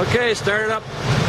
Okay, start it up.